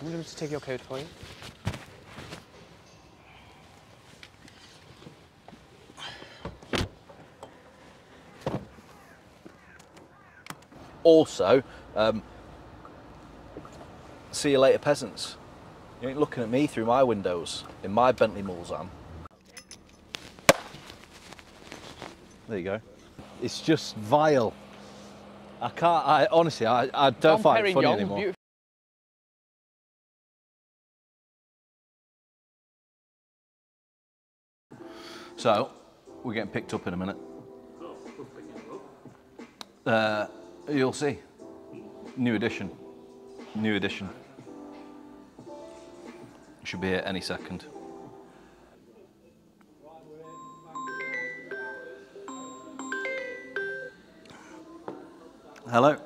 Can going to take your coat for you? Also, um, see you later, peasants. You ain't looking at me through my windows in my Bentley Mulsanne. There you go. It's just vile. I can't. I honestly, I, I don't Dom find it funny anymore. So, we're getting picked up in a minute. Uh, you'll see. New edition. New edition. Should be here any second. Hello.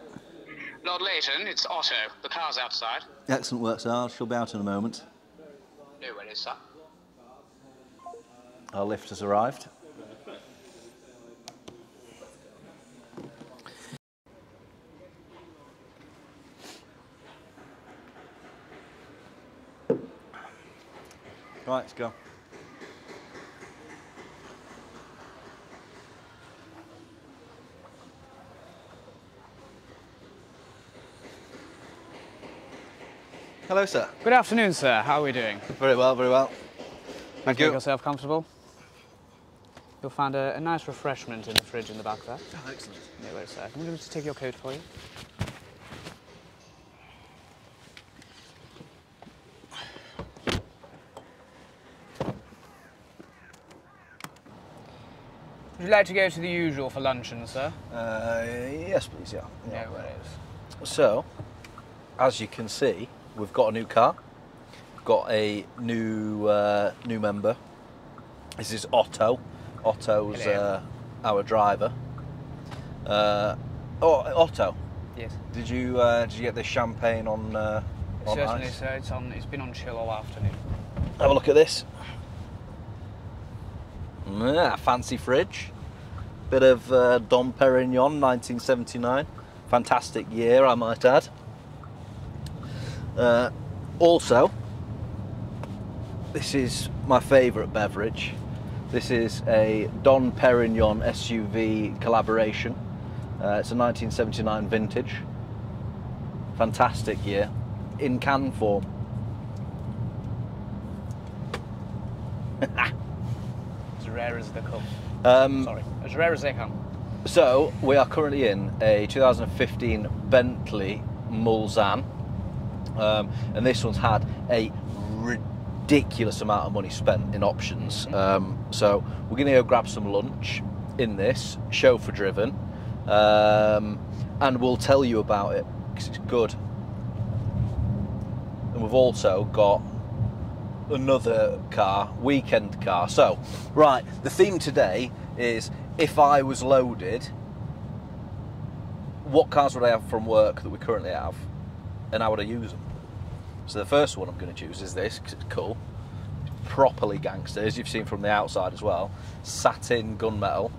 Lord Leighton, it's Otto. The car's outside. Excellent work, sir. She'll be out in a moment. No worries, sir. Our lift has arrived. Right, let's go. Hello, sir. Good afternoon, sir. How are we doing? Very well, very well. Thank Make you. yourself comfortable. You'll find a, a nice refreshment in the fridge in the back there. Excellent. No worries, sir. Can we just take your coat for you? Would you like to go to the usual for luncheon, sir? Uh, yes, please, yeah. No worries. So, as you can see, we've got a new car. We've got a new uh, new member. This is Otto. Otto's uh, our driver. Uh, oh, Otto, Yes. did you uh, did you get this champagne on uh, on Certainly, ice? sir. It's on. It's been on chill all afternoon. Have a look at this. Yeah, fancy fridge. Bit of uh, Dom Perignon, 1979. Fantastic year, I might add. Uh, also, this is my favourite beverage. This is a Dom Perignon SUV collaboration. Uh, it's a 1979 vintage. Fantastic year. In can form. As rare as they come. Um, Sorry, as rare as they come. So we are currently in a 2015 Bentley Mulsanne, um, and this one's had a ridiculous amount of money spent in options. Um, so we're going to go grab some lunch in this chauffeur driven, um, and we'll tell you about it because it's good. And we've also got another car, weekend car. So, right, the theme today is if I was loaded, what cars would I have from work that we currently have, and how would I use them? So the first one I'm going to choose is this because it's cool, properly gangster, as you've seen from the outside as well. Satin gunmetal,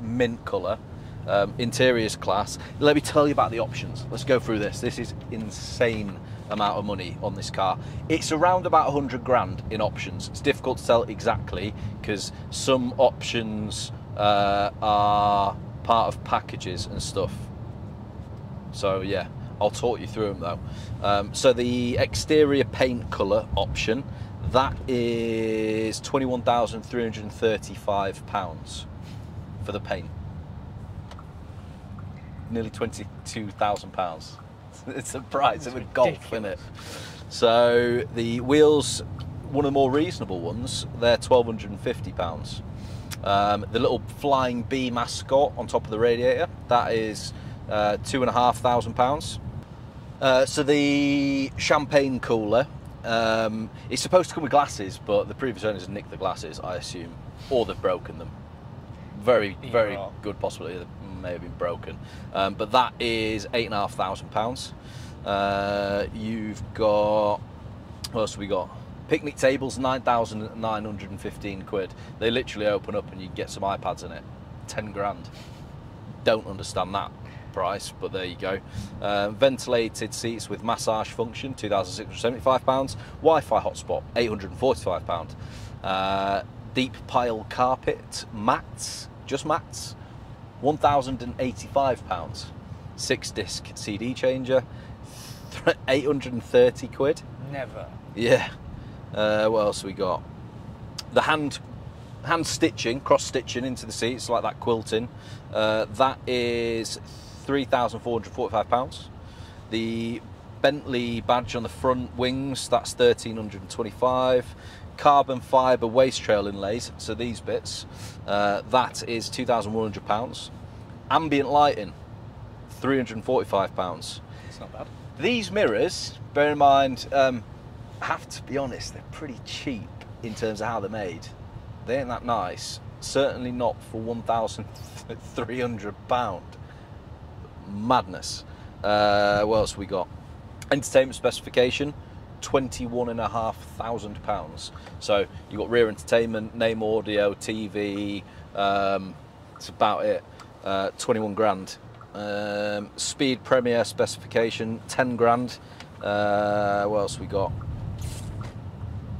mint colour, um, interiors class. Let me tell you about the options. Let's go through this. This is insane amount of money on this car. It's around about 100 grand in options. It's difficult to tell exactly because some options uh, are part of packages and stuff. So yeah, I'll talk you through them though. Um, so the exterior paint colour option, that is £21,335 for the paint. Nearly £22,000. It's a price of a golf, isn't it? So the wheels, one of the more reasonable ones, they're £1,250. Um, the little flying bee mascot on top of the radiator, that is uh, two and a half thousand pounds. Uh, so the champagne cooler, um, it's supposed to come with glasses, but the previous owners nicked the glasses, I assume, or they've broken them. Very, very Yeah. good possibility that may have been broken. Um, but that is eight and a half thousand pounds. Uh, you've got what else have we got? Picnic tables, nine thousand nine hundred and fifteen quid. They literally open up and you get some iPads in it. Ten grand. Don't understand that. Price, but there you go. Um, ventilated seats with massage function, £2,675. Wi Fi hotspot, £845. Uh, deep pile carpet, mats, just mats, £1,085. Six disc CD changer, 830 quid. Never. Yeah. Uh, what else we got? The hand hand stitching, cross stitching into the seats like that quilting. Uh, that is £3,445. The Bentley badge on the front wings, that's 1325 Carbon fibre waist rail inlays, so these bits, uh, that is £2,100. Ambient lighting, £345. It's not bad. These mirrors, bear in mind, um, have to be honest, they're pretty cheap in terms of how they're made. They ain't that nice. Certainly not for £1,300 Madness. Uh, what else we got? Entertainment specification, twenty-one and a half thousand pounds. So you got rear entertainment, name audio, TV. Um, that's about it. Uh, twenty-one grand. Um, speed Premier specification, ten grand. Uh, what else we got?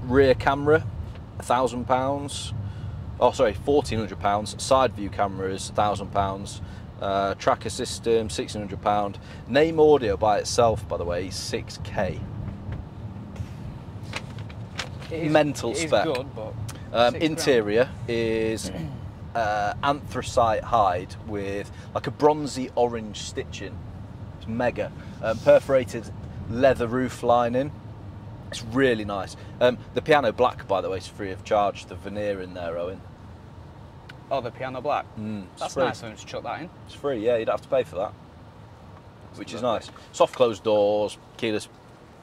Rear camera, a thousand pounds. Oh, sorry, fourteen hundred pounds. Side view cameras, thousand pounds. Uh, tracker system, sixteen hundred pound. Naim audio by itself, by the way, six k. It is, Mental it is spec. good, but Um, six grand. interior is uh, anthracite hide with like a bronzy orange stitching. It's mega. Um, perforated leather roof lining. It's really nice. Um, the piano black, by the way, is free of charge. The veneer in there, Owen. Oh, the piano black. Mm, That's free. nice of them to chuck that in. It's free, yeah, you'd have to pay for that. Which is nice. Soft closed doors, keyless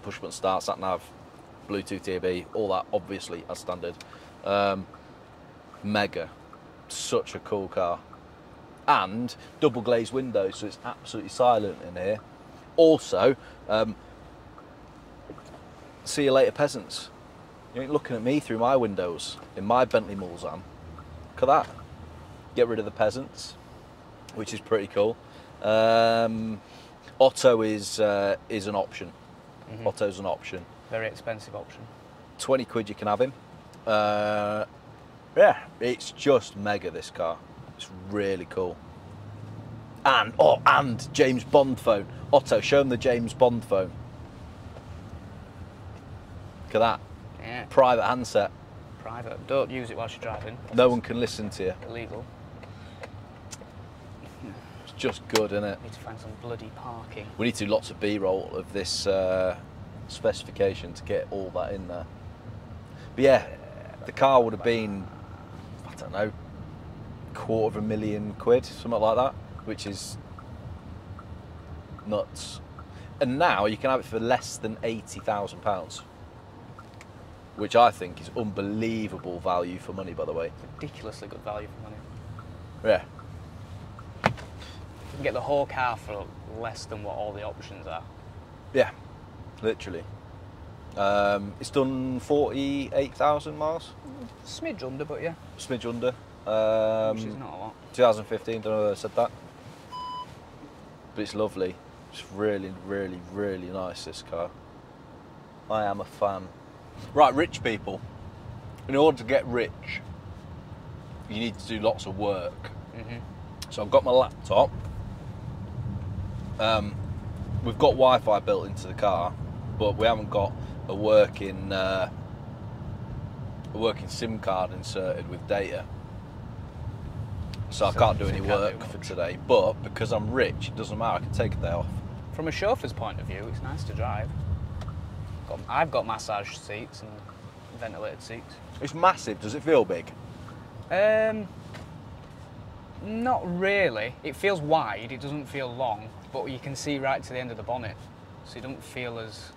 push button start, sat nav, Bluetooth TB, all that obviously as standard. Um, mega. Such a cool car. And double glazed windows, so it's absolutely silent in here. Also, um, see you later, peasants. You ain't looking at me through my windows in my Bentley Mulsanne. Look at that. Get rid of the peasants which is pretty cool. Um, Otto is uh, is an option. Mhm. Otto's an option. Very expensive option. Twenty quid you can have him. Uh, yeah, it's just mega. This car, it's really cool. And oh, and James Bond phone. Otto, show him the James Bond phone. Look at that Yeah. private handset. Private. Don't use it whilst you're driving. No one can listen to you. Illegal. Just good, isn't it? We Need to find some bloody parking. We need to do lots of B-roll of this uh, specification to get all that in there. But yeah, the car would have been, I don't know, quarter of a million quid, something like that, which is nuts. And now you can have it for less than eighty thousand pounds, which I think is unbelievable value for money. By the way, Ridiculously good value for money. yeah, can get the whole car for less than what all the options are. yeah, literally. Um, it's done forty-eight thousand miles. Smidge under, but yeah. smidge under. Um, which is not a lot. 2015, don't know I said that. But it's lovely. It's really, really, really nice, this car. I am a fan. Right, rich people. In order to get rich, you need to do lots of work. hmm So I've got my laptop. Um, we've got Wi-Fi built into the car, but we haven't got a working uh, a working SIM card inserted with data. So I can't do any do work much. for today. But because I'm rich, it doesn't matter. I can take a day off. From a chauffeur's point of view, it's nice to drive. I've got massage seats and ventilated seats. It's massive. Does it feel big? Um, not really. It feels wide. It doesn't feel long, but you can see right to the end of the bonnet, so you don't feel as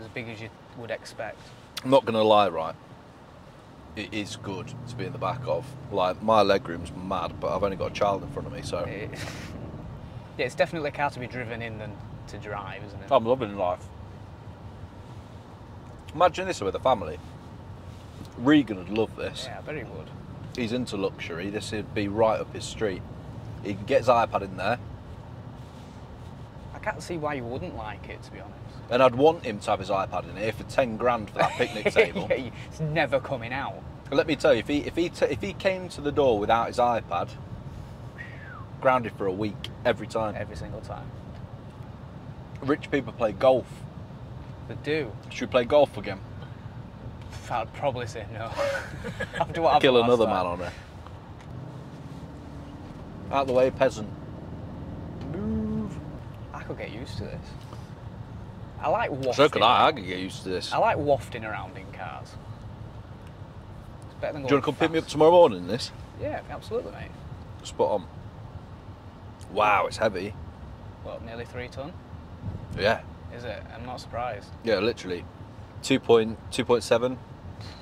as big as you would expect. I'm not going to lie, right? It is good to be in the back of. Like my legroom's mad, but I've only got a child in front of me, so It, yeah, it's definitely a car to be driven in than to drive, isn't it? I'm loving life. Imagine this with a family. Regan would love this. Yeah, very would. He's into luxury. This would be right up his street. He can get his iPad in there, can't see why you wouldn't like it, to be honest. And I'd want him to have his iPad in here for 10 grand for that picnic table. Yeah, it's never coming out. Let me tell you, if he if he if he came to the door without his iPad, grounded for a week every time. every single time. Rich people play golf. They do. Should we play golf again? I'd probably say no. After what Kill another last man on her. Out the way, peasant. Move. I could get used to this. I like wafting. So could I. I could get used to this. I like wafting around in cars. It's better than Do going you want to come pick me up tomorrow morning in this? Yeah, absolutely, mate. Spot on. Wow, it's heavy. Well, nearly three ton, Yeah. is it? I'm not surprised. Yeah, literally. 2.2.7 2.7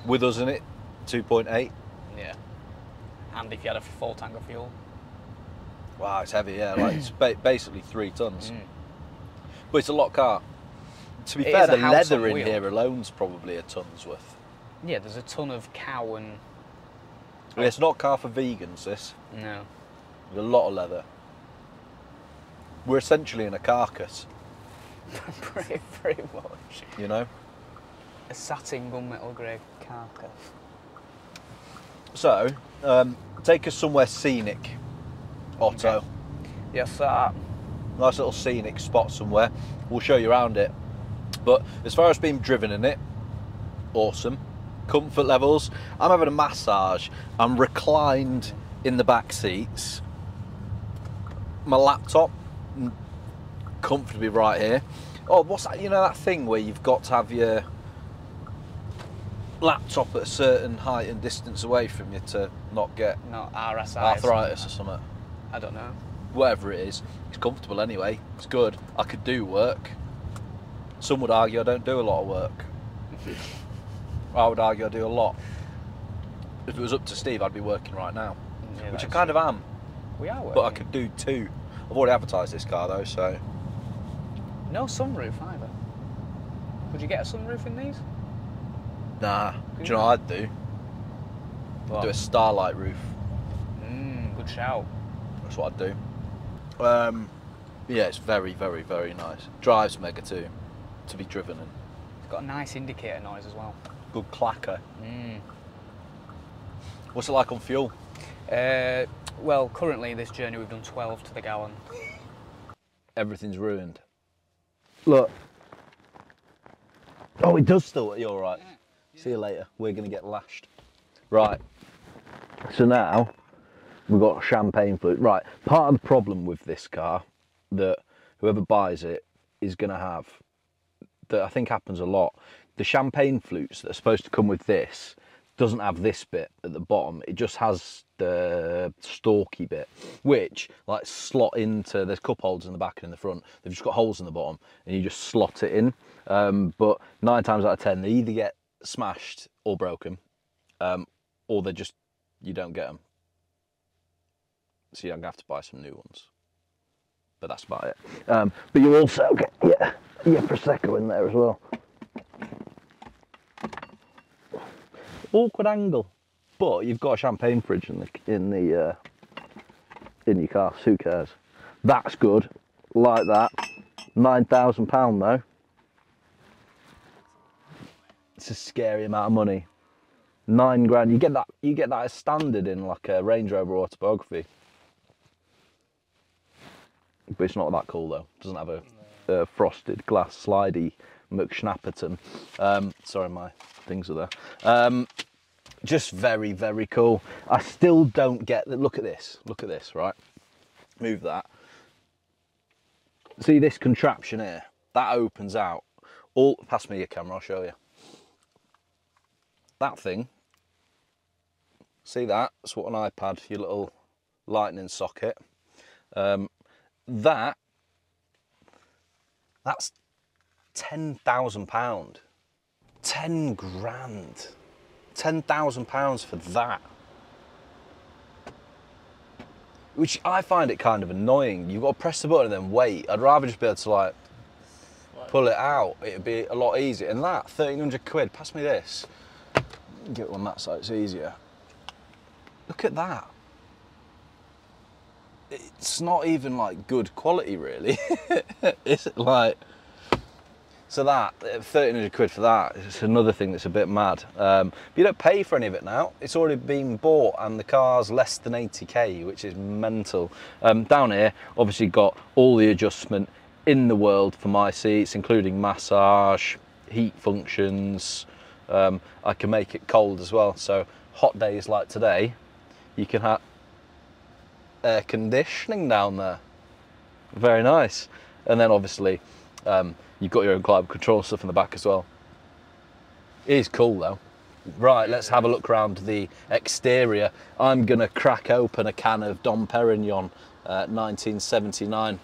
with us in it. 2.8. Yeah. And if you had a full tank of fuel. Wow, it's heavy. Yeah, like it's ba- basically three tons. Mm. But it's a lot car. To be It fair, the leather in wheel. here alone's probably a ton's worth. Yeah, there's a ton of cow and It's not car for vegans. This. no. There's a lot of leather. We're essentially in a carcass, pretty, pretty much. you know. A satin gunmetal grey carcass. So, um, take us somewhere scenic, Otto. Okay. Yes, sir. Nice little scenic spot somewhere. We'll show you around it. But as far as being driven in it, awesome. Comfort levels. I'm having a massage. I'm reclined in the back seats. My laptop comfortably right here. Oh, what's that? You know that thing where you've got to have your laptop at a certain height and distance away from you to not get Not RSI. arthritis or something something. I don't know. Whatever it is, it's comfortable anyway. It's good. I could do work. Some would argue I don't do a lot of work. I would argue I do a lot. If it was up to Steve, I'd be working right now, Yeah, which I kind of am. We are working. But I could do two. I've already advertised this car though, so No sunroof either. Would you get a sunroof in these? nah. Do you know what I'd do? What? Do a starlight roof. Mm, good shout. That's what I'd do. Um, yeah, it's very, very, very nice. Drives mega too, to be driven in. It's got a nice indicator noise as well. Good clacker. Mm. What's it like on fuel? Uh, well, currently this journey we've done 12 to the gallon. everything's ruined. Look. Oh, it does still. You're all right. See you later. We're going to get lashed. Right. So now we've got champagne flute. Right. Part of the problem with this car that whoever buys it is going to have, that I think happens a lot, the champagne flutes that are supposed to come with this doesn't have this bit at the bottom. It just has the stalky bit, which like slot into. There's cup holders in the back and in the front. They've just got holes in the bottom, and you just slot it in. Um, but nine times out of ten, they either get smashed or broken, um, or they just you don't get them. So you're gonna have to buy some new ones. But that's about it. Um, but you also get yeah, yeah prosecco in there as well. awkward angle. But you've got a champagne fridge in the in the uh, in your car. Who cares? That's good. Like that. Nine thousand pound though. It's a scary amount of money. Nine grand. You get that. You get that as standard in like a Range Rover autobiography. But it's not that cool though. Doesn't have a, a frosted glass slidey McSnapperton. Um, sorry, my things are there. Um, just very, very cool. I still don't get that. Look at this. Look at this, right? Move that. See this contraption here? That opens out. All pass me your camera, I'll show you. That thing. See that? That's what an iPad, your little lightning socket. Um, that that's ten thousand pound. Ten grand. Ten thousand pounds for that. Which I find it kind of annoying. You've got to press the button and then wait. I'd rather just be able to like pull it out. It'd be a lot easier. And that, thirteen hundred quid, pass me this. Get it on that side, it's easier. Look at that. It's not even like good quality, really. it's like so that thirteen hundred quid for that. It's another thing that's a bit mad. Um, you don't pay for any of it now. It's already been bought, and the car's less than eighty k, which is mental. Um, down here, obviously got all the adjustment in the world for my seats, including massage, heat functions. Um, I can make it cold as well. So hot days like today, you can have air conditioning down there. Very nice. And then obviously um, you've got your own climate control stuff in the back as well. It is cool though. Right, let's have a look around the exterior. I'm gonna crack open a can of Dom Perignon uh, 1979.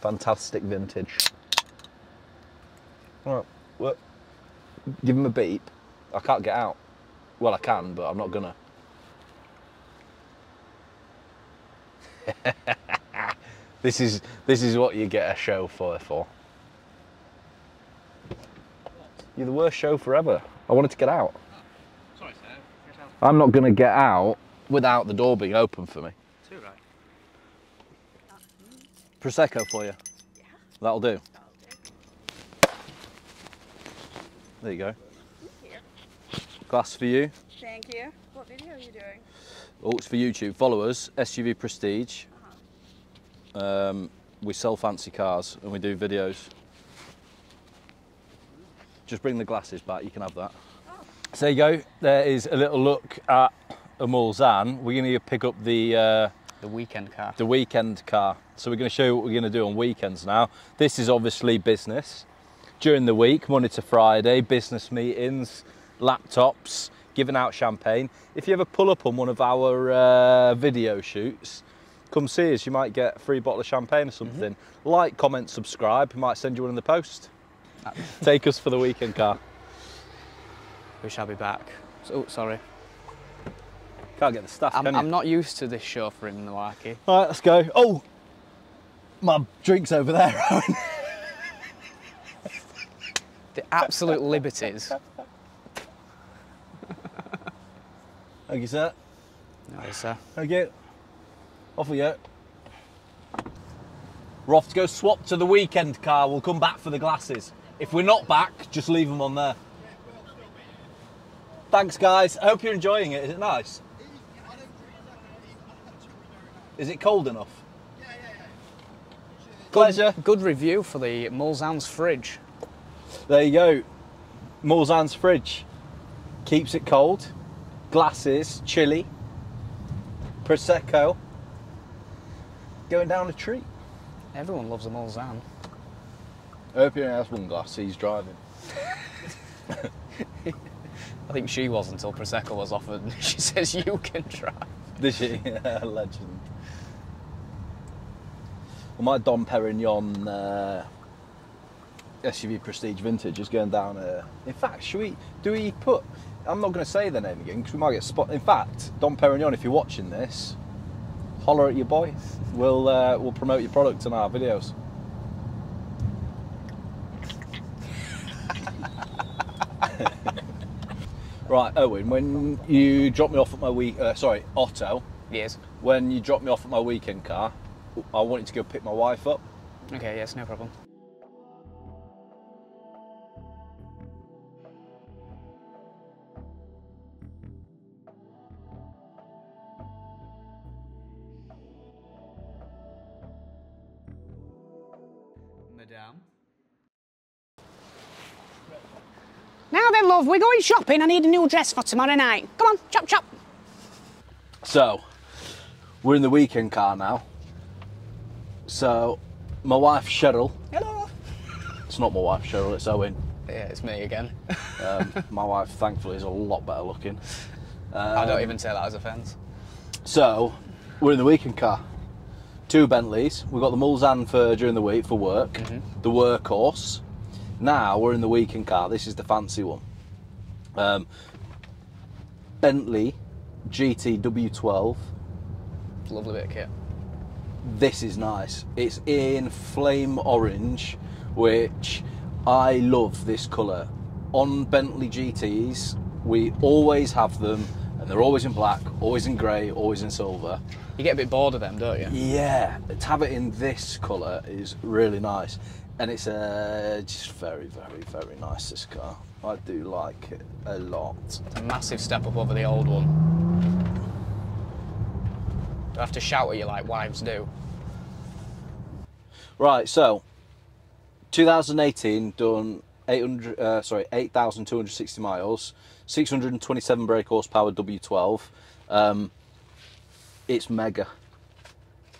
Fantastic vintage. Right, well, give him a beep. I can't get out. Well, I can, but I'm not gonna. this is this is what you get a chauffeur for. You're the worst chauffeur ever. I wanted to get out. Sorry, sir. I'm not gonna get out without the door being open for me. Too right. Prosecco for you. Yeah. That'll do. There you go. Here. Glass for you. Thank you. What video are you doing? Oh, it's for YouTube. Follow us, SUV Prestige. Um, we sell fancy cars and we do videos. Just bring the glasses back, you can have that. So there you go. There is a little look at a Mulsanne. We're going to pick up the uh, The weekend car. the weekend car. So we're going to show you what we're going to do on weekends now. This is obviously business. During the week, Monday to Friday, business meetings, laptops, giving out champagne. If you ever pull up on one of our uh, video shoots, come see us. You might get a free bottle of champagne or something. Like, comment, subscribe. We might send you one in the post. Take us for the weekend car. We shall be back. Oh, sorry. Can't get the stuff. I'm? I'm not used to this chauffeuring malarkey. All right, let's go. Oh, my drink's over there, Owen. The absolute liberties. Thank you, sir. No, sir. Thank you. Off we go. We're off to go swap to the weekend car. We'll come back for the glasses. If we're not back, just leave them on there. Thanks, guys. I hope you're enjoying it. Is it nice? Is it cold enough? Pleasure. Good review for the Mulsanne's fridge. There you go. Mulsanne's fridge. Keeps it cold. Glasses, chili. Prosecco. Going down a treat. Everyone loves a Mulsanne. I hope he only has one glass, he's driving. I think she was until Prosecco was offered. She says you can try. Did she? Legend. Well, my Dom Perignon uh, SUV Prestige Vintage is going down. Uh, in fact, should we? Do we put? I'm not going to say the name again because we might get spot. In fact, Dom Perignon, if you're watching this, holler at your boy. We'll uh, we'll promote your product in our videos. right, Owen. When you drop me off at my week, uh, sorry, Otto. Yes. When you drop me off at my weekend car, I wanted to go pick my wife up. Okay, yes, no problem. Love, we're going shopping. I need a new dress for tomorrow night. Come on, chop chop. So, we're in the weekend car now. So, my wife Cheryl. Hello. It's not my wife Cheryl. It's Owen. Yeah, it's me again. Um, my wife, thankfully, is a lot better looking. I don't Um, even say that as offence. So, we're in the weekend car. Two Bentleys. We've got the Mulsanne for during the week for work, the workhorse. Now we're in the weekend car. This is the fancy one. Um, Bentley GT W12. Lovely bit of kit. This is nice. It's in flame orange, which I love this colour. On Bentley GTs, we always have them and they're always in black, always in grey, always in silver. You get a bit bored of them, don't you? Yeah, to have it in this colour is really nice, and it's uh, just very, very, very nice. This car, I do like it a lot. It's a massive step up over the old one. I have to shout at you like wives do? Right, so 2018 done 800, uh, sorry, 8,260 miles, 627 brake horsepower W12. Um, it's mega.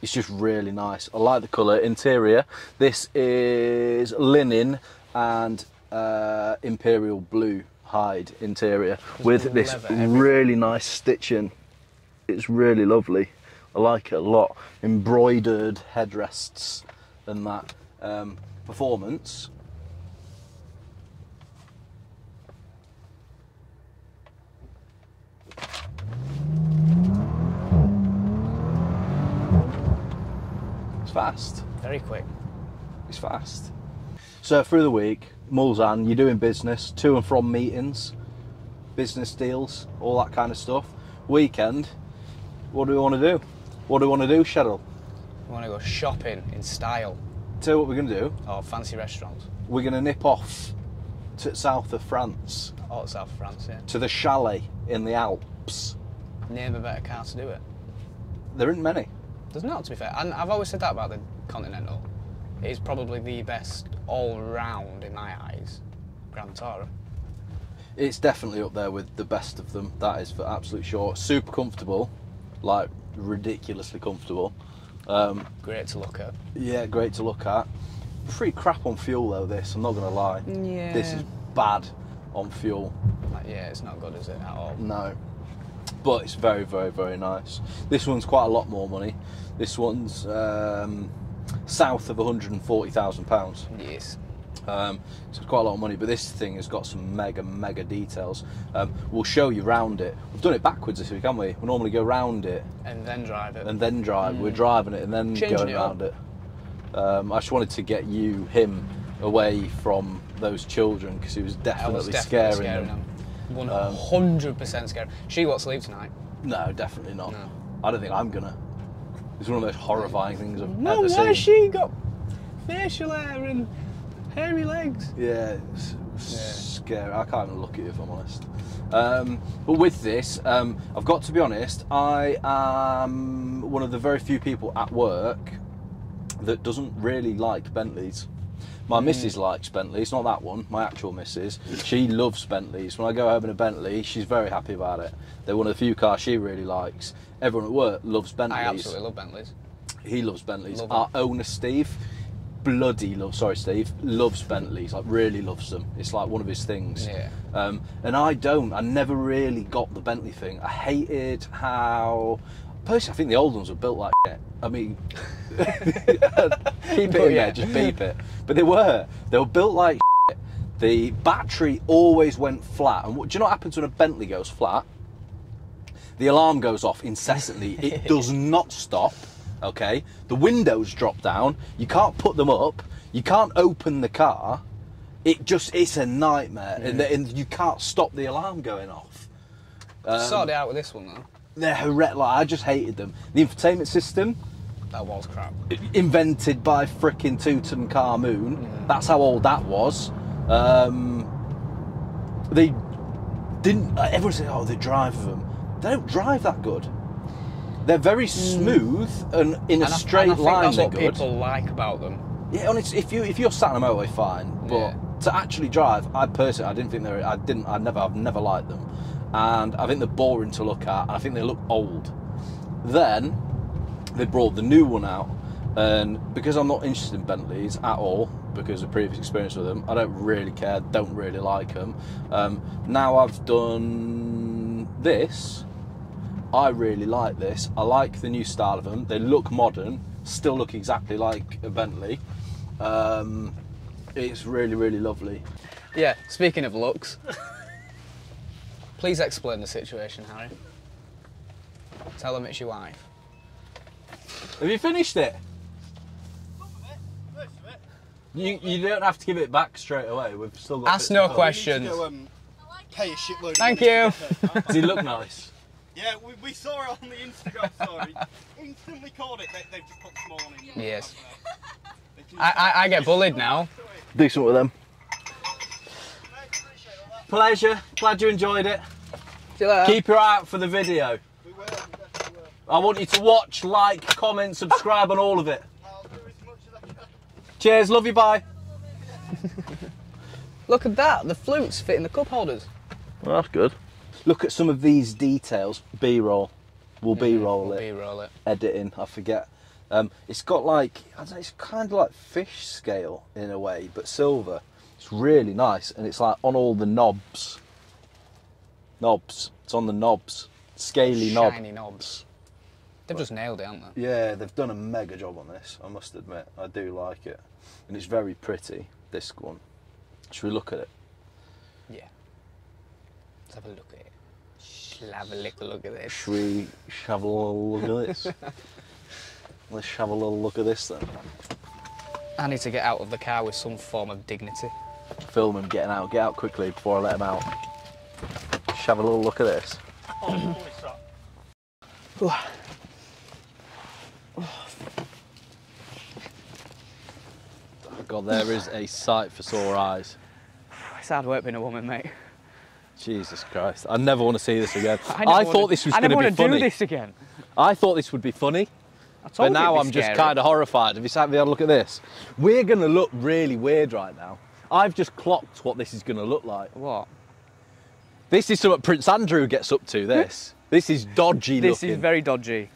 It's just really nice. I like the colour. Interior. This is linen and uh, imperial blue hide interior with this really nice stitching. It's really lovely. I like it a lot. Embroidered headrests and that. Um, performance. It's fast. Very quick. It's fast. So through the week, Mulsanne, you're doing business, to and from meetings, business deals, all that kind of stuff. Weekend, what do we want to do? What do we want to do, Cheryl? We want to go shopping in style. Tell you what we're going to do. Oh, fancy restaurants. We're going to nip off to south of France, Oh, South of France, yeah. to the chalet in the Alps. Name a better car to do it. There aren't many. There's not, to be fair. And I've always said that about the Continental. It is probably the best all round, in my eyes, Grand Tourer. It's definitely up there with the best of them. That is for absolute sure. Super comfortable, like ridiculously comfortable. Um, Great to look at. Yeah, great to look at. Pretty crap on fuel though. This, I'm not gonna lie. Yeah. This is bad on fuel. Like, yeah, it's not good, is it, at all? No, but it's very, very, very nice. This one's quite a lot more money. This one's um, south of 140,000 pounds. Yes. Um, so it's quite a lot of money, but this thing has got some mega, mega details. Um, we'll show you round it. We've done it backwards this week, haven't we? We normally go round it And then drive it. and then drive. We're driving it and then Mm. Changing going it up. around it. Um, I just wanted to get you, him, away from those children because he was definitely, was definitely scaring, scaring them. them. 100% scared. She won't sleep tonight. No, definitely not. No. I don't think I'm gonna. It's one of the most horrifying things I've No, ever why seen. she got facial hair and hairy legs? Yeah, it's scary. I can't even look at it if I'm honest. Um, but with this, um, I've got to be honest. I am one of the very few people at work that doesn't really like Bentleys. My missus likes Bentleys, not that one. My actual missus, she loves Bentleys. When I go home in a Bentley, she's very happy about it. They're one of the few cars she really likes. Everyone at work loves Bentleys. I absolutely love Bentleys. He loves Bentleys. Love Our owner Steve, bloody love. Sorry, Steve, loves Bentleys. Like really loves them. It's like one of his things. Yeah. Um, and I don't. I never really got the Bentley thing. I hated how. Personally, I think the old ones were built like shit. I mean, keep it in yeah. there, just beep it. But they were. They were built like shit. The battery always went flat. And what, do you know what happens when a Bentley goes flat? The alarm goes off incessantly. It does not stop. Okay, the windows drop down. You can't put them up. You can't open the car. It just it's a nightmare, and, and you can't stop the alarm going off. Um, Sorted it out with this one though. They're horrendous. Like, I just hated them. The infotainment system That was crap. invented by frickin' Tutankhamun. That's how old that was. Um, they didn't. Uh, everyone said, "Oh, they drive them." They don't drive that good. They're very smooth and in a And I- straight and I line. that's what good. people like about them. Yeah, honestly, if you if you're sat on a motorway, fine. But Yeah. to actually drive, I personally, I didn't think they were. I didn't. I never. I've never liked them, and I think they're boring to look at. And I think they look old. Then they brought the new one out, and because I'm not interested in Bentleys at all, because of previous experience with them, I don't really care. Don't really like them. Um, now I've done this. I really like this. I like the new style of them. They look modern, still look exactly like a Bentley. Um, it's really, really lovely. Yeah, speaking of looks, please explain the situation, Harry. Tell them it's your wife. Have you finished it? You, you don't have to give it back straight away. We've still got. Ask no to questions. Go, um, pay a shitload. Thank you. to get paid. Does he look nice? Yeah, we, we saw it on the Instagram story. Instantly called it. They, they've just put small in. Yes. I, I, I get bullied now. Decent with them. Pleasure. Glad you enjoyed it. See you later. Keep your eye out for the video. We will, we definitely will. I want you to watch, like, comment, subscribe on all of it. I'll do as much as I can. Cheers, love you, bye. Look at that. The flutes fit in the cup holders. Well, that's good. Look at some of these details. B-roll. We'll B-roll it. B-roll it. Editing, I forget. Um, it's got like, I don't know, it's kind of like fish scale in a way, but silver. It's really nice, and it's like on all the knobs. Knobs. It's on the knobs. Scaly knob. Shiny knobs. They've just nailed it, haven't they? Yeah, they've done a mega job on this. I must admit, I do like it, and it's very pretty. This one. Should we look at it? Yeah. Let's have a look at it. Shall have a little look at this. Should we have a little look at this? Let's have a little look at this then. I need to get out of the car with some form of dignity. Film him getting out. Get out quickly before I let him out. Just have a little look at this. Oh, holy. God, there is a sight for sore eyes. It's hard work being a woman, mate. Jesus Christ. I never want to see this again. I, never thought wanna- this was going to be funny. I never wanna do this again. I thought this would be funny, I told but you now I'm be just kind of horrified. Have you sat have you had a look at this? We're going to look really weird right now. I've just clocked what this is going to look like. What? This is something Prince Andrew gets up to, this. this is dodgy This looking. is very dodgy.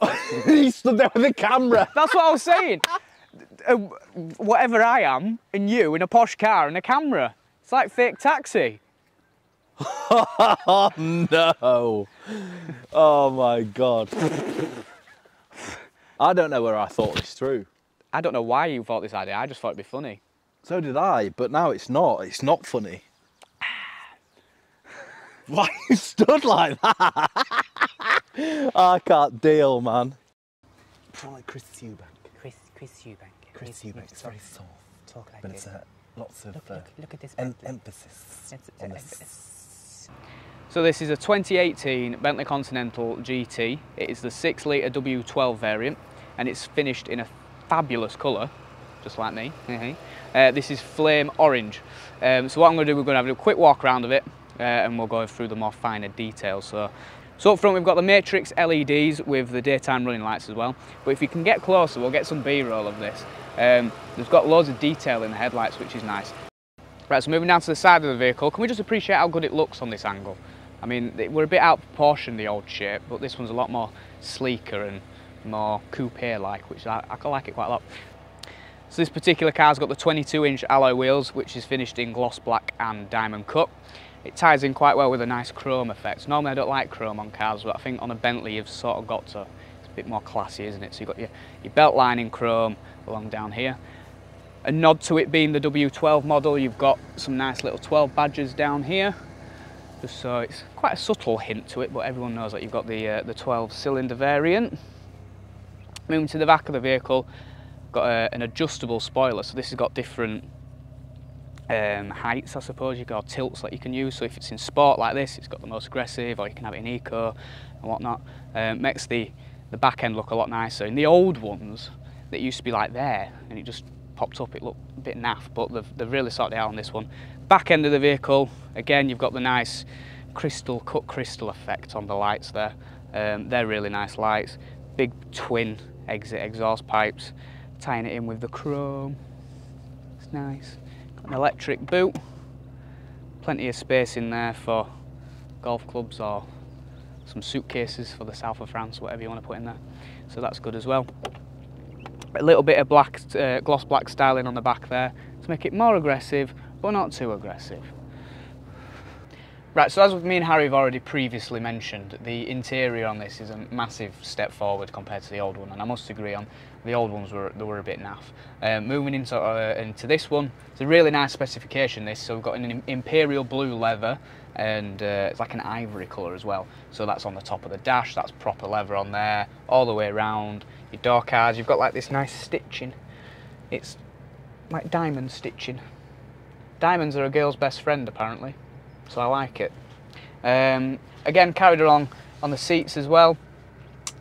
he stood there with a camera. That's what I was saying. Uh, whatever I am, and you in a posh car and a camera. It's like fake taxi. Oh no. Oh my god. I don't know where I thought this through. I don't know why you thought this idea. I just thought it'd be funny. So did I, but now it's not. It's not funny. Why you stood like that? I can't deal, man. Sound like Chris Eubank. Chris, Chris Eubank. Chris Eubank. It's very soft, Talk like but it's uh, lots of Look, uh, look, look at this. em- Bentley. emphasis It's- this. So this is a 2018 Bentley Continental GT. It is the 6 litre W12 variant and it's finished in a fabulous colour, just like me. Uh, this is flame orange. Um, so what I'm going to do, we're going to have a quick walk around of it uh, and we'll go through the more finer details. So, so up front we've got the Matrix LEDs with the daytime running lights as well. But if you can get closer, we'll get some B-roll of this. Um, there's got loads of detail in the headlights, which is nice. Right, so moving down to the side of the vehicle, can we just appreciate how good it looks on this angle? I mean, we're a bit out of proportion, the old shape, but this one's a lot more sleeker and more coupe-like, which I, I like it quite a lot. So this particular car's got the 22-inch alloy wheels, which is finished in gloss black and diamond cut. It ties in quite well with a nice chrome effect. Normally I don't like chrome on cars, but I think on a Bentley you've sort of got to, it's a bit more classy, isn't it? So you've got your, your belt line in chrome along down here a nod to it being the W12 model. You've got some nice little 12 badges down here. Just so it's quite a subtle hint to it, but everyone knows that you've got the uh, the 12 cylinder variant. Moving to the back of the vehicle, got a, an adjustable spoiler. So this has got different um, heights, I suppose. You've got tilts that you can use. So if it's in sport like this, it's got the most aggressive, or you can have it in eco and whatnot. Um, makes the the back end look a lot nicer. In the old ones, that used to be like there, and it just popped up. It looked a bit naff, but they've, they've really sorted out on this one. Back end of the vehicle, again, you've got the nice crystal, cut crystal effect on the lights there. Um, they're really nice lights. Big twin exit exhaust pipes, tying it in with the chrome. It's nice. Got an electric boot. Plenty of space in there for golf clubs or some suitcases for the south of France, whatever you want to put in there. So that's good as well a little bit of black, uh, gloss black styling on the back there to make it more aggressive, but not too aggressive. Right, so as with me and Harry have already previously mentioned, the interior on this is a massive step forward compared to the old one, and I must agree on the old ones were they were a bit naff. Um, moving into uh, into this one, it's a really nice specification. This so we've got an imperial blue leather, and uh, it's like an ivory colour as well. So that's on the top of the dash. That's proper leather on there, all the way around. Your door cards, you've got like this nice stitching. It's like diamond stitching. Diamonds are a girl's best friend apparently, so I like it. Um, again, carried along On the seats as well,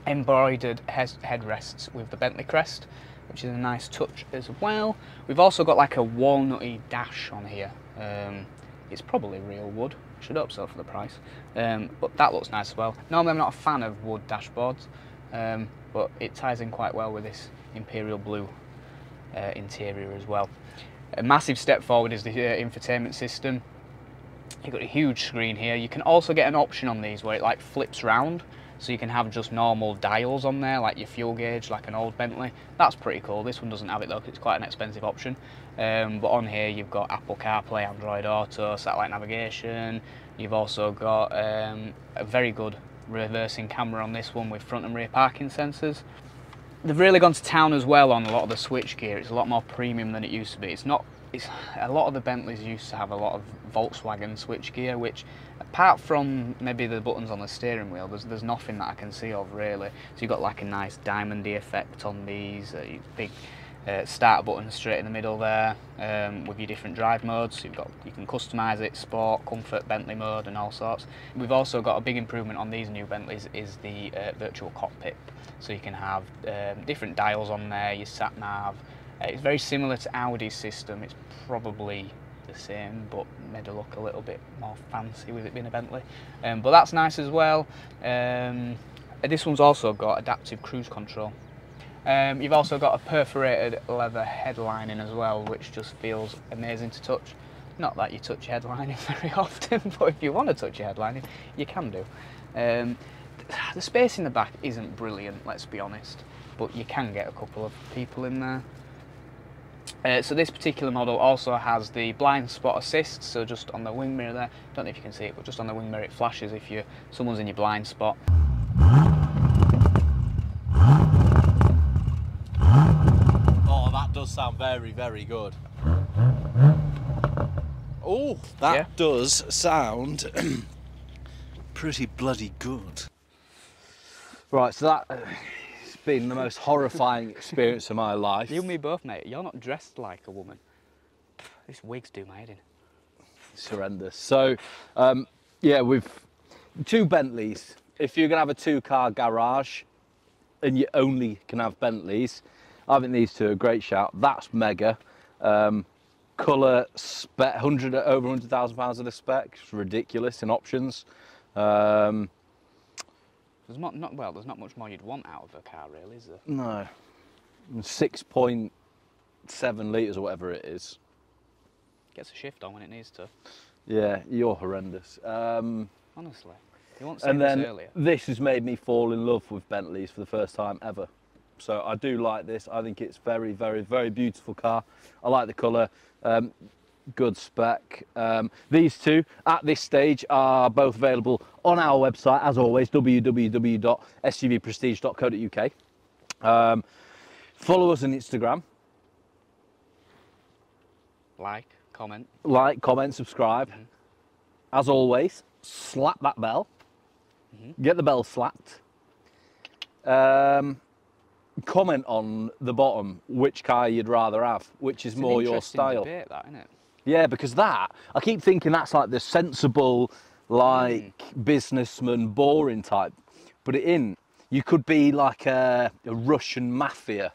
embroidered headrests with the Bentley crest, which is a nice touch as well. We've also got like a walnutty dash on here. Um, it's probably real wood. Should so for the price. Um, but that looks nice as well. Normally I'm not a fan of wood dashboards, um, but it ties in quite well with this imperial blue uh, interior as well. A massive step forward is the uh, infotainment system. You've got a huge screen here. You can also get an option on these where it like flips round, so you can have just normal dials on there, like your fuel gauge, like an old Bentley. That's pretty cool. This one doesn't have it though, 'cause it's quite an expensive option. Um, but on here you've got Apple CarPlay, Android Auto, satellite navigation. You've also got um, a very good reversing camera on this one with front and rear parking sensors. They've really gone to town as well on a lot of the switch gear. It's a lot more premium than it used to be. It's not. It's a lot of the Bentleys used to have a lot of Volkswagen switch gear, which, apart from maybe the buttons on the steering wheel, there's there's nothing that I can see of really. So you've got like a nice diamondy effect on these, uh, big uh, start button straight in the middle there, um, with your different drive modes. So you've got you can customise it, sport, comfort, Bentley mode, and all sorts. We've also got a big improvement on these new Bentleys is the uh, virtual cockpit. So you can have um, different dials on there, your sat nav. It's very similar to Audi's system. It's probably the same, but made it look a little bit more fancy with it being a Bentley. Um, but that's nice as well. Um, this one's also got adaptive cruise control. Um, you've also got a perforated leather headlining as well, which just feels amazing to touch. Not that you touch your headlining very often, but if you want to touch your headlining, you can do. Um, the space in the back isn't brilliant, let's be honest, but you can get a couple of people in there. Uh, so this particular model also has the blind spot assist, so just on the wing mirror there, don't know if you can see it, but just on the wing mirror it flashes if you someone's in your blind spot. Oh, that does sound very, very good. Oh, that Yeah. does sound pretty bloody good. Right, so that uh, been the most horrifying experience of my life. You and me both, mate. You're not dressed like a woman. This wigs do my head in. It's horrendous. So, um, yeah, we've two Bentleys. If you're gonna have a two-car garage and you only can have Bentleys, I think these two are a great shout. That's mega. Um, colour spec, hundred over hundred thousand pounds of the spec. It's ridiculous in options. Um, There's not, not well. There's not much more you'd want out of a car, really, is there? no, six point seven litres or whatever it is. Gets a shift on when it needs to. Yeah, you're horrendous. Um, Honestly, you won't say and this then earlier. this has made me fall in love with Bentleys for the first time ever. So I do like this. I think it's very, very, very beautiful car. I like the colour. Um, good spec. Um, these two at this stage are both available on our website as always www.suvprestige.co.uk. Um, follow us on Instagram. Like, comment. Like, comment, subscribe. As always, slap that bell. Get the bell slapped. Um, comment on the bottom which car you'd rather have, which is It's more your style. Debate, that, isn't it? Yeah, because that I keep thinking that's like the sensible, like hmm. businessman, boring type, but it in. You could be like a, a Russian mafia.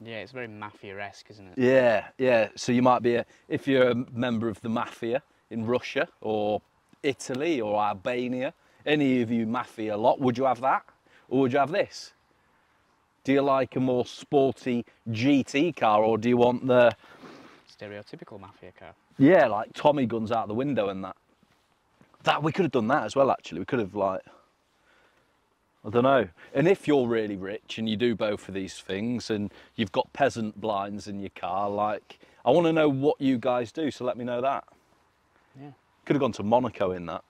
Yeah, it's very mafia-esque, isn't it? Yeah, yeah. So you might be a if you're a member of the mafia in Russia or Italy or Albania, any of you mafia lot, would you have that? Or would you have this? Do you like a more sporty GT car or do you want the Stereotypical mafia car. yeah, like Tommy guns out the window and that? That we could have done that as well actually. We could have like I don't know. And if you're really rich and you do both of these things and you've got peasant blinds in your car, like I want to know what you guys do, so let me know that. Yeah, Could have gone to Monaco in that.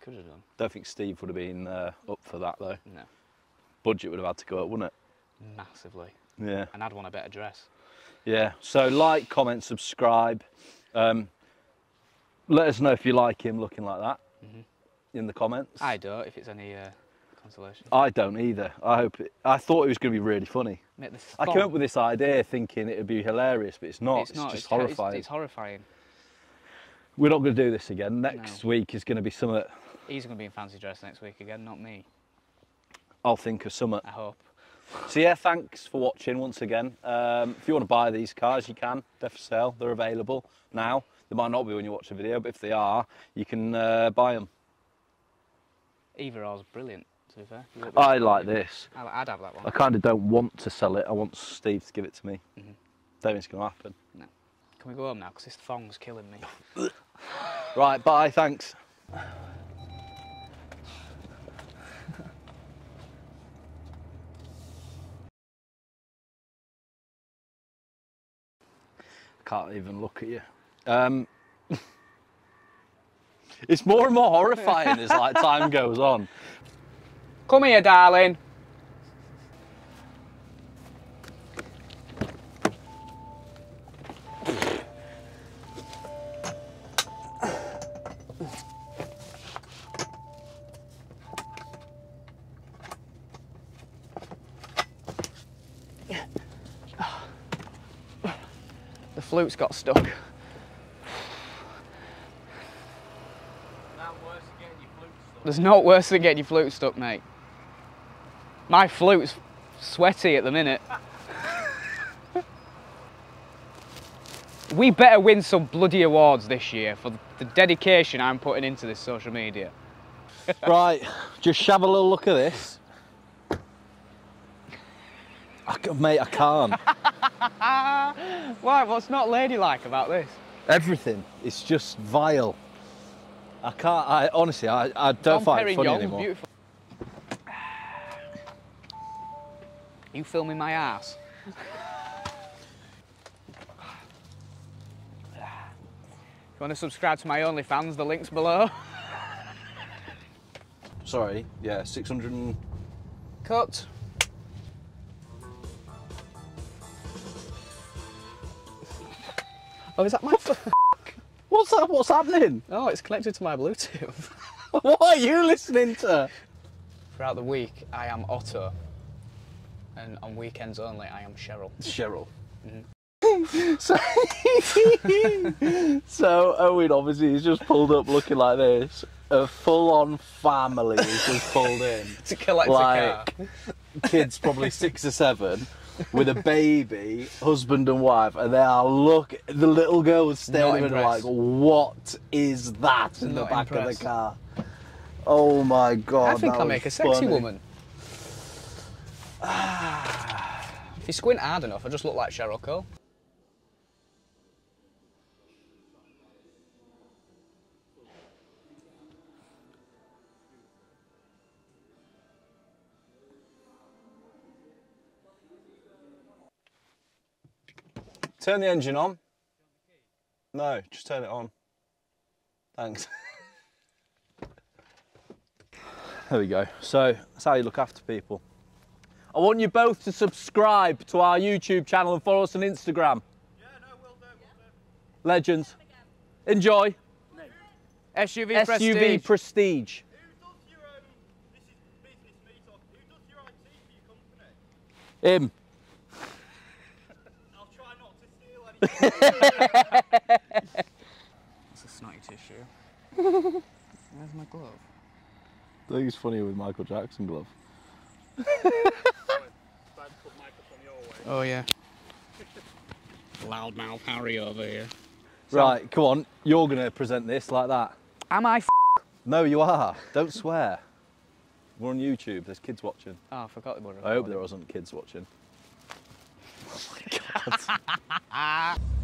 could have done. Don't think Steve would have been uh, up for that though. No, Budget would have had to go up, wouldn't it? massively. Yeah. And I'd want a better dress. Yeah. So like, comment, subscribe. Um, let us know if you like him looking like that in the comments. I don't, if it's any uh, consolation. I don't either. I hope. It, I thought it was going to be really funny. Mate, I came up with this idea thinking it would be hilarious, but it's not. It's, It's not. just it's, horrifying. It's, it's horrifying. We're not going to do this again. Next No. week is going to be something He's going to be in fancy dress next week again, not me. I'll think of something. I hope. So yeah, thanks for watching once again. Um, if you want to buy these cars, you can. They're for sale. They're available now. They might not be when you watch the video, but if they are, you can uh, buy them. Either or's brilliant, to be fair. I like this. I'd have that one. I kind of don't want to sell it. I want Steve to give it to me. Mhm. Don't think it's going to happen. No. Can we go home now? Because this thong's killing me. Right, bye. Thanks. Can't even look at you. Um, it's more and more horrifying as like time goes on. Come here, darling. Flute's got stuck. There's not worse than getting your flute stuck, mate. My flute's sweaty at the minute. we better win some bloody awards this year for the dedication I'm putting into this social media. Right, just have a little look at this. I mate, I can't. Why? What's not ladylike about this? Everything. It's just vile. I can't. I honestly, I, I don't Dom find it funny anymore. beautiful. You filming my ass? If you want to subscribe to my OnlyFans, the link's below. Sorry. Yeah, six hundred and. Cut. Oh, is that my? What's that? What's happening? Oh, it's connected to my Bluetooth. what are you listening to? Throughout the week, I am Otto. And on weekends only, I am Cheryl. Cheryl. Mm-hmm. so, so Owen obviously he's just pulled up looking like this. A full-on family is just pulled in. To collect a car. like kids probably six or seven with a baby, husband and wife, and they are look the little girl was staring Not at like, what is that in the back impressed. of the car? Oh my god. I think I'll make a sexy funny. woman. if you squint hard enough, I just look like Cheryl Cole. Turn the engine on. No, just turn it on. Thanks. there we go. So that's how you look after people. I want you both to subscribe to our YouTube channel and follow us on Instagram. Yeah, no, will do, will do. Legends. Enjoy. SUV, SUV Prestige. Prestige. Who your, um, this is business me talking, who does your IT for your company? Him. I'll try not to steal anything. It's a snotty tissue. Where's my glove? I think it's funny with Michael Jackson glove. Oh yeah. Loudmouth Harry over here. Right, come on. You're going to present this like that. Am I? F- No, you are. Don't swear. We're on YouTube. There's kids watching. oh, I forgot about it. I hope there wasn't kids watching. Oh my god.